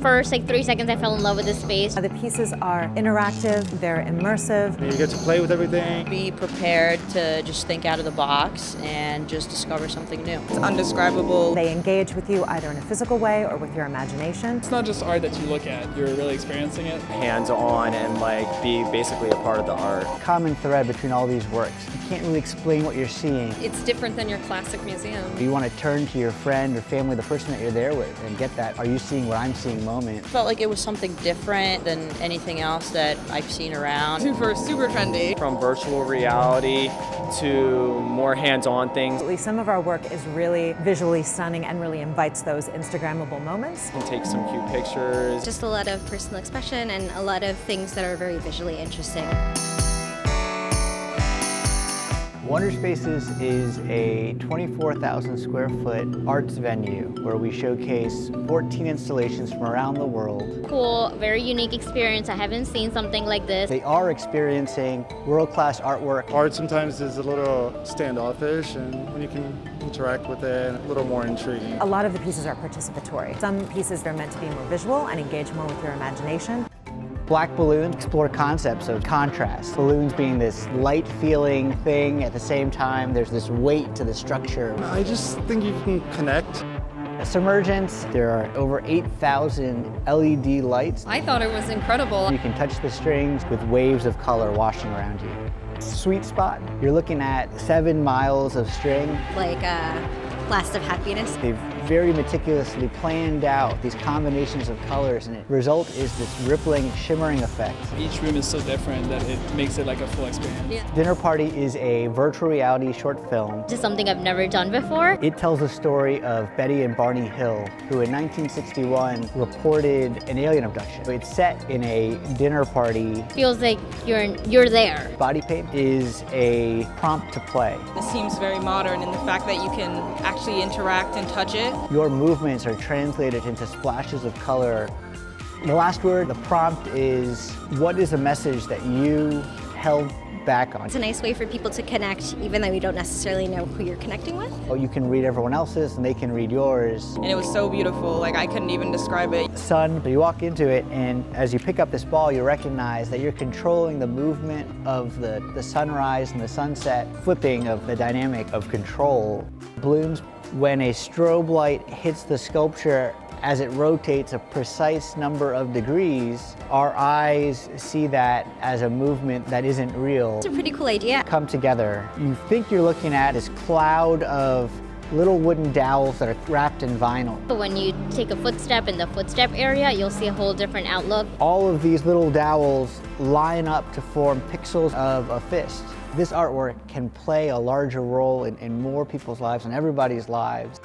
First, like three seconds, I fell in love with the space. The pieces are interactive, they're immersive. You get to play with everything. Be prepared to just think out of the box and just discover something new. It's undescribable. They engage with you either in a physical way or with your imagination. It's not just art that you look at, you're really experiencing it. Hands-on and like be basically a part of the art. Common thread between all these works. You can't really explain what you're seeing. It's different than your classic museum. You want to turn to your friend or family, the person that you're there with, and get that, are you seeing what I'm seeing moment. Felt like it was something different than anything else that I've seen around. Super, super trendy. From virtual reality to more hands-on things. At least some of our work is really visually stunning and really invites those Instagrammable moments. You can take some cute pictures. Just a lot of personal expression and a lot of things that are very visually interesting. Wonderspaces is a 24,000 square foot arts venue where we showcase 14 installations from around the world. Cool, very unique experience. I haven't seen something like this. They are experiencing world-class artwork. Art sometimes is a little standoffish and when you can interact with it, a little more intriguing. A lot of the pieces are participatory. Some pieces are meant to be more visual and engage more with your imagination. Black balloons explore concepts of contrast. Balloons being this light feeling thing, at the same time there's this weight to the structure. I just think you can connect. Submergence, there are over 8,000 LED lights. I thought it was incredible. You can touch the strings with waves of color washing around you. Sweet spot, you're looking at seven miles of string. Like a blast of happiness. They've very meticulously planned out these combinations of colors and the result is this rippling, shimmering effect. Each room is so different that it makes it like a full experience. Yeah. Dinner Party is a virtual reality short film. This is something I've never done before. It tells the story of Betty and Barney Hill, who in 1961 reported an alien abduction. It's set in a dinner party. Feels like you're you're there. Body paint is a prompt to play. This seems very modern in the fact that you can actually interact and touch it. Your movements are translated into splashes of color. The last word, the prompt is, what is a message that you held back on? It's a nice way for people to connect even though you don't necessarily know who you're connecting with. Oh, you can read everyone else's and they can read yours. And it was so beautiful, like I couldn't even describe it. Sun, you walk into it and as you pick up this ball, you recognize that you're controlling the movement of the, the sunrise and the sunset, flipping of the dynamic of control. Blooms when a strobe light hits the sculpture as it rotates a precise number of degrees, our eyes see that as a movement that isn't real. It's a pretty cool idea. Come together. You think you're looking at this cloud of little wooden dowels that are wrapped in vinyl. When you take a footstep in the footstep area, you'll see a whole different outlook. All of these little dowels line up to form pixels of a fist. This artwork can play a larger role in, in more people's lives and everybody's lives.